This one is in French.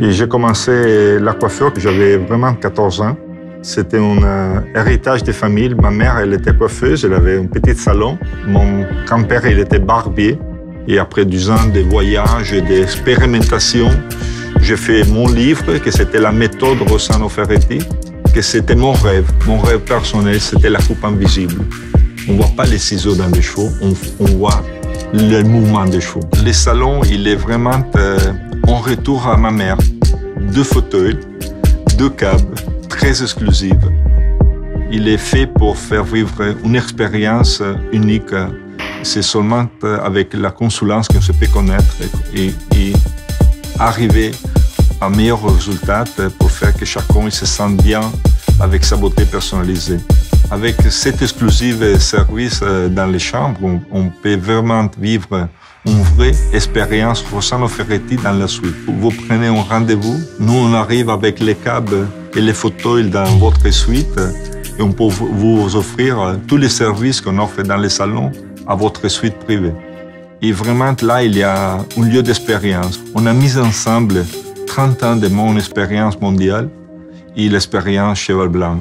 J'ai commencé la coiffure, j'avais vraiment 14 ans. C'était un euh, héritage de famille. Ma mère, elle était coiffeuse, elle avait un petit salon. Mon grand-père, il était barbier. Et après 10 ans de voyages et d'expérimentation, j'ai fait mon livre, que c'était la méthode Rossano Ferretti, que c'était mon rêve. Mon rêve personnel, c'était la coupe invisible. On voit pas les ciseaux dans les cheveux, on, voit le mouvement des cheveux. Le salon, il est vraiment euh, retour à ma mère. Deux fauteuils, deux câbles, très exclusives. Il est fait pour faire vivre une expérience unique. C'est seulement avec la consulance qu'on se peut connaître et, arriver à meilleur résultat pour faire que chacun se sente bien avec sa beauté personnalisée. Avec cet exclusif service dans les chambres, on peut vraiment vivre une vraie expérience Rossano Ferretti dans la suite. Vous prenez un rendez-vous, nous on arrive avec les câbles et les fauteuils dans votre suite et on peut vous offrir tous les services qu'on offre dans les salons à votre suite privée. Et vraiment là, il y a un lieu d'expérience. On a mis ensemble 30 ans de mon expérience mondiale et l'expérience Cheval Blanc.